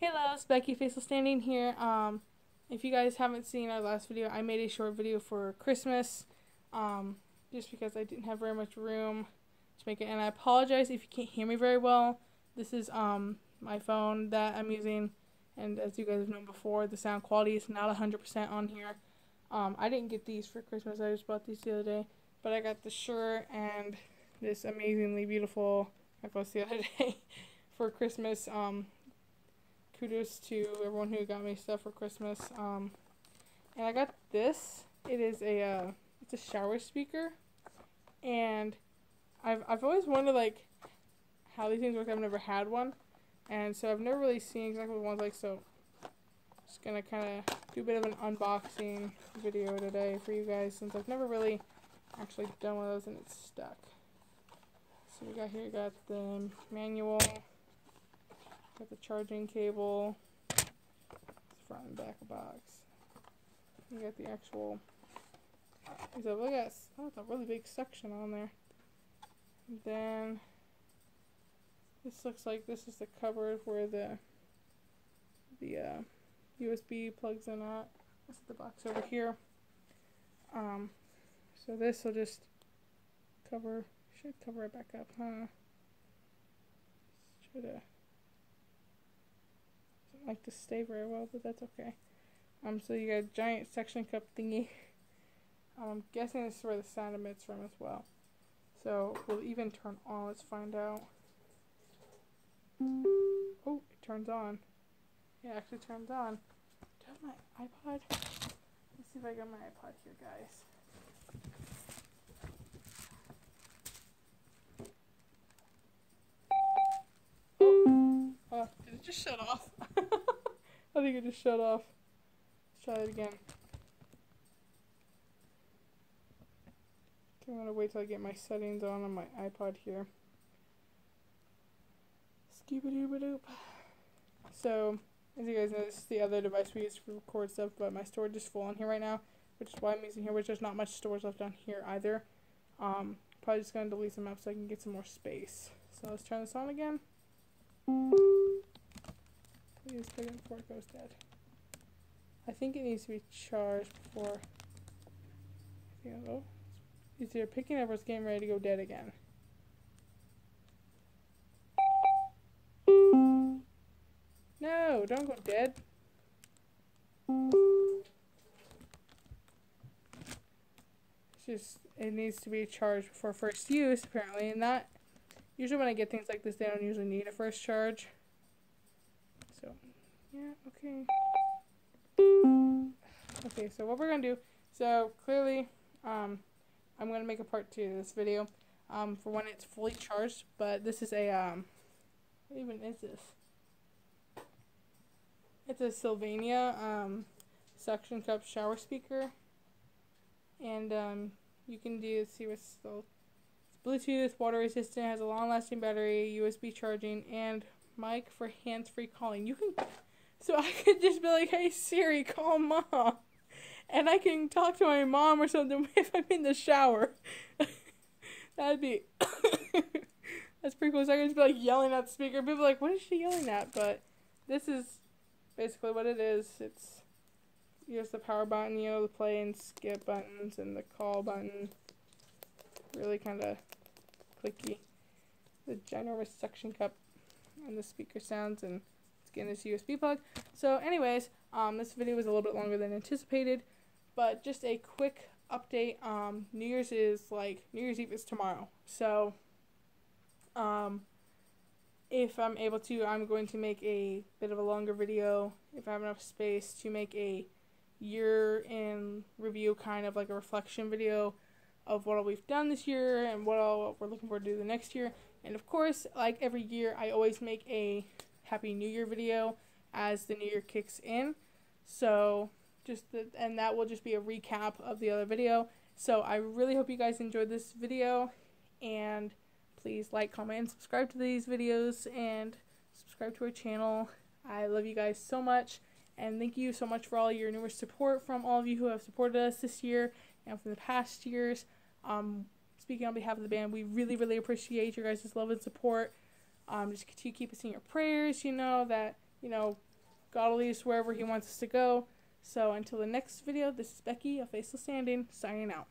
Hey loves, Becky Faith Still Standing here. Um, if you guys haven't seen our last video, I made a short video for Christmas, um, just because I didn't have very much room to make it, and I apologize if you can't hear me very well. This is um my phone that I'm using, and as you guys have known before, the sound quality is not 100% on here. Um, I didn't get these for Christmas, I just bought these the other day, but I got the shirt and this amazingly beautiful necklace the other day for Christmas. Um, kudos to everyone who got me stuff for Christmas. Um, and I got this. It is a uh, it's a shower speaker, and I've I've always wondered like how these things work. I've never had one, and so I've never really seen exactly what one's like. So just gonna kind of do a bit of an unboxing video today for you guys since I've never really actually done one of those and it's stuck. So we got here, we got the manual, the charging cable, front and back box. You got the actual, so look at, oh, it's a really big section on there. And then, this looks like this is the cupboard where the, the, uh, USB plugs in at. This is the box over here. Um, so this will just cover should cover it back up, huh? Should have. Like to stay very well, but that's okay. Um, so you got a giant suction cup thingy. Um, I'm guessing this is where the sound emits from as well. So we'll even turn on. Let's find out. Oh, it turns on. It actually turns on. Do I have my iPod? Let's see if I got my iPod here, guys. Oh, oh did it just shut off. I think it just shut off. Let's try it again. I'm gonna wait till I get my settings on on my iPod here. Skooba-dooba-doop. So, as you guys know, this is the other device we use to record stuff, but my storage is full on here right now, which is why I'm using here, which there's not much storage left on here either. Um, probably just gonna delete some apps so I can get some more space. So let's turn this on again. Put it before it goes dead. I think it needs to be charged before. It's either picking up or it's getting ready to go dead again. No, don't go dead. It's just, it needs to be charged before first use, apparently, and that, usually when I get things like this, they don't usually need a first charge. Yeah, okay. Okay, so what we're going to do, so clearly, um, I'm going to make a part two of this video, um, for when it's fully charged, but this is a, um, what even is this? It's a Sylvania, um, suction cup shower speaker, and, um, you can do, see what's it's Bluetooth, water resistant, has a long lasting battery, USB charging, and mic for hands-free calling. You can so I could just be like, hey Siri, call mom. And I can talk to my mom or something if I'm in the shower. That'd be. That's pretty cool. So I could just be like yelling at the speaker. People like, what is she yelling at? But this is basically what it is. It's use the power button, you know, the play and skip buttons, and the call button. Really kind of clicky. The ginormous suction cup and the speaker sounds and getting this USB plug. So anyways, um, this video was a little bit longer than anticipated, but just a quick update. Um, New Year's is like, New Year's Eve is tomorrow. So, um, if I'm able to, I'm going to make a bit of a longer video, if I have enough space, to make a year in review, kind of like a reflection video of what all we've done this year and what all we're looking forward to do the next year. And of course, like every year, I always make a Happy New Year video as the New Year kicks in. So just the, and that will just be a recap of the other video. So I really hope you guys enjoyed this video and please like, comment, and subscribe to these videos and subscribe to our channel. I love you guys so much and thank you so much for all your numerous support from all of you who have supported us this year and from the past years. Um, speaking on behalf of the band, we really, really appreciate your guys' love and support. Um, just to keep us in your prayers, you know, that, you know, God will lead us wherever He wants us to go. So until the next video, this is Becky of Faith Still Standing signing out.